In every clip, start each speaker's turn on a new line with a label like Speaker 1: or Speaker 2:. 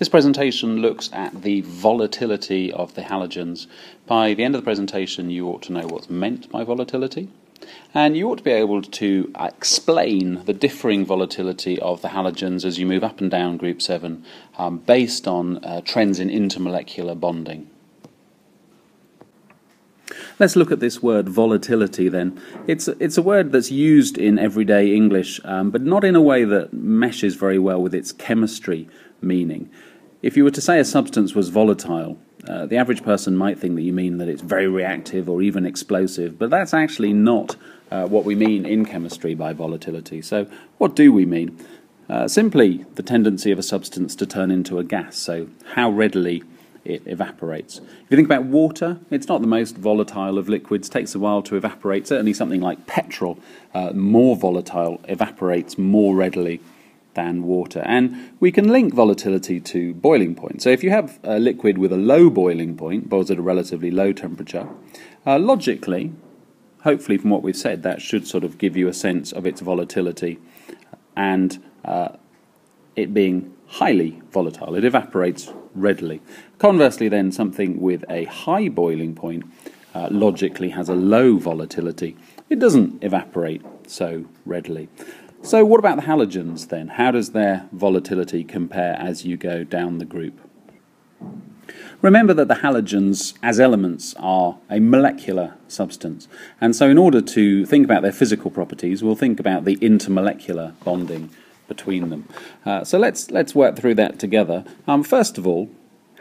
Speaker 1: This presentation looks at the volatility of the halogens. By the end of the presentation, you ought to know what's meant by volatility, and you ought to be able to explain the differing volatility of the halogens as you move up and down group 7 um, based on uh, trends in intermolecular bonding. Let's look at this word volatility then. It's, it's a word that's used in everyday English, um, but not in a way that meshes very well with its chemistry meaning. If you were to say a substance was volatile, uh, the average person might think that you mean that it's very reactive or even explosive, but that's actually not uh, what we mean in chemistry by volatility. So, what do we mean? Uh, simply the tendency of a substance to turn into a gas, so how readily it evaporates. If you think about water, it's not the most volatile of liquids, takes a while to evaporate. Certainly, something like petrol, uh, more volatile, evaporates more readily than water. And we can link volatility to boiling point. So if you have a liquid with a low boiling point, boils at a relatively low temperature, uh, logically, hopefully from what we've said, that should sort of give you a sense of its volatility and uh, it being highly volatile. It evaporates readily. Conversely, then, something with a high boiling point uh, logically has a low volatility. It doesn't evaporate so readily. So, what about the halogens then? How does their volatility compare as you go down the group? Remember that the halogens, as elements, are a molecular substance. And so, in order to think about their physical properties, we'll think about the intermolecular bonding between them. Uh, so, let's, let's work through that together. Um, first of all,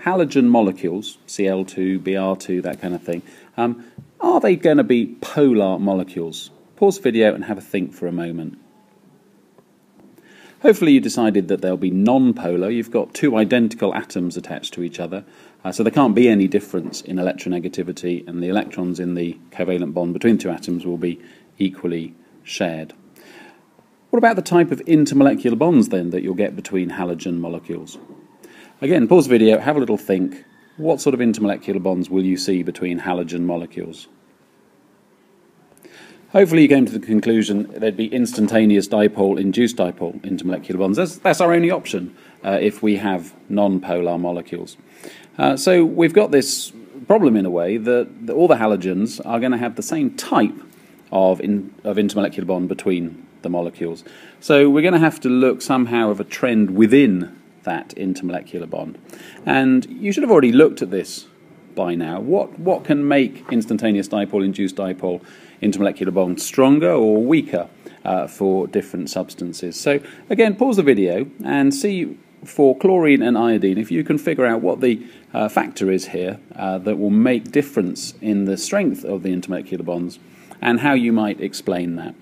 Speaker 1: halogen molecules, Cl2, Br2, that kind of thing, um, are they going to be polar molecules? Pause the video and have a think for a moment. Hopefully you decided that they'll be non-polar. You've got two identical atoms attached to each other, uh, so there can't be any difference in electronegativity, and the electrons in the covalent bond between two atoms will be equally shared. What about the type of intermolecular bonds then that you'll get between halogen molecules? Again, pause the video, have a little think. What sort of intermolecular bonds will you see between halogen molecules? Hopefully, you came to the conclusion there'd be instantaneous dipole induced dipole intermolecular bonds. That's, that's our only option uh, if we have non polar molecules. Uh, so, we've got this problem in a way that, that all the halogens are going to have the same type of, in, of intermolecular bond between the molecules. So, we're going to have to look somehow of a trend within that intermolecular bond. And you should have already looked at this by now. What, what can make instantaneous dipole induced dipole intermolecular bonds stronger or weaker uh, for different substances. So again, pause the video and see for chlorine and iodine if you can figure out what the uh, factor is here uh, that will make difference in the strength of the intermolecular bonds and how you might explain that.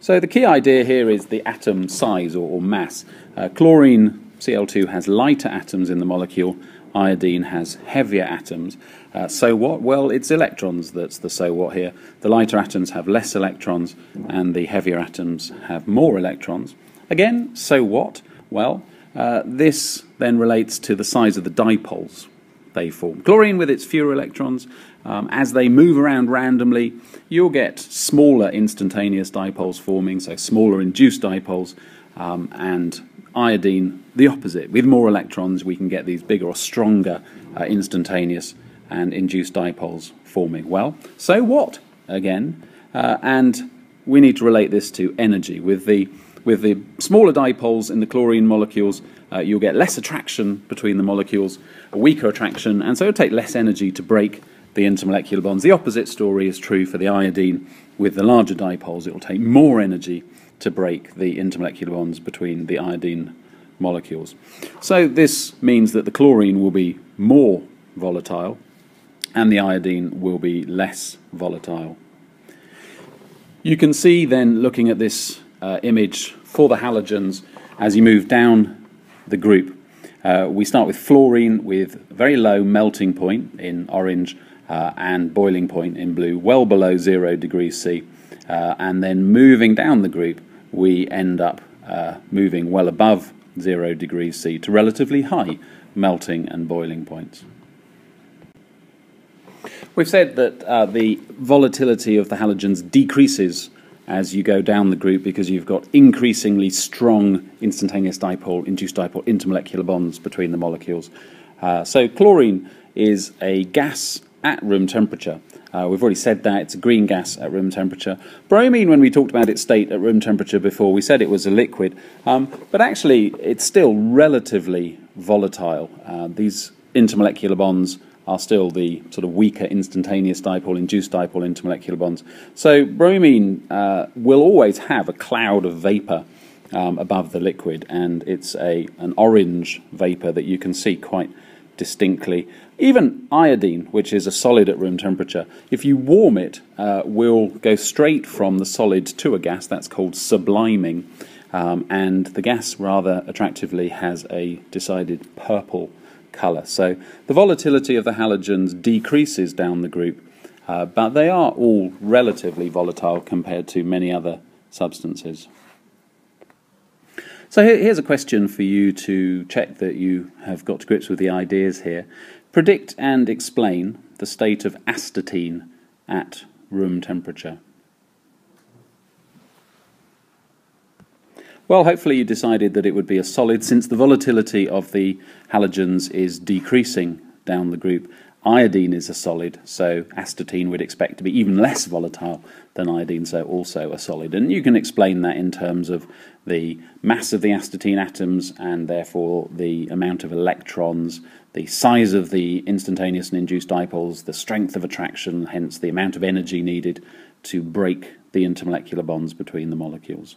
Speaker 1: So the key idea here is the atom size or, or mass. Uh, chlorine Cl2 has lighter atoms in the molecule iodine has heavier atoms. Uh, so what? Well, it's electrons that's the so what here. The lighter atoms have less electrons, and the heavier atoms have more electrons. Again, so what? Well, uh, this then relates to the size of the dipoles they form. Chlorine, with its fewer electrons, um, as they move around randomly, you'll get smaller instantaneous dipoles forming, so smaller induced dipoles, um, and iodine, the opposite. With more electrons, we can get these bigger or stronger uh, instantaneous and induced dipoles forming. Well, so what? Again, uh, and we need to relate this to energy. With the with the smaller dipoles in the chlorine molecules, uh, you'll get less attraction between the molecules, a weaker attraction, and so it'll take less energy to break the intermolecular bonds. The opposite story is true for the iodine. With the larger dipoles, it will take more energy to break the intermolecular bonds between the iodine molecules. So this means that the chlorine will be more volatile and the iodine will be less volatile. You can see then, looking at this uh, image for the halogens, as you move down the group, uh, we start with fluorine with very low melting point in orange uh, and boiling point in blue, well below zero degrees C. Uh, and then moving down the group, we end up uh, moving well above zero degrees C to relatively high melting and boiling points. We've said that uh, the volatility of the halogens decreases as you go down the group because you've got increasingly strong instantaneous dipole, induced dipole intermolecular bonds between the molecules. Uh, so chlorine is a gas at room temperature. Uh, we've already said that it's a green gas at room temperature. Bromine, when we talked about its state at room temperature before, we said it was a liquid, um, but actually it's still relatively volatile. Uh, these intermolecular bonds are still the sort of weaker instantaneous dipole, induced dipole intermolecular bonds. So bromine uh, will always have a cloud of vapor um, above the liquid, and it's a an orange vapor that you can see quite distinctly. Even iodine, which is a solid at room temperature, if you warm it, uh, will go straight from the solid to a gas. That's called subliming. Um, and the gas, rather attractively, has a decided purple colour. So the volatility of the halogens decreases down the group, uh, but they are all relatively volatile compared to many other substances. So here's a question for you to check that you have got to grips with the ideas here. Predict and explain the state of astatine at room temperature. Well, hopefully you decided that it would be a solid since the volatility of the halogens is decreasing down the group. Iodine is a solid, so astatine we'd expect to be even less volatile than iodine, so also a solid. And you can explain that in terms of the mass of the astatine atoms and therefore the amount of electrons, the size of the instantaneous and induced dipoles, the strength of attraction, hence the amount of energy needed to break the intermolecular bonds between the molecules.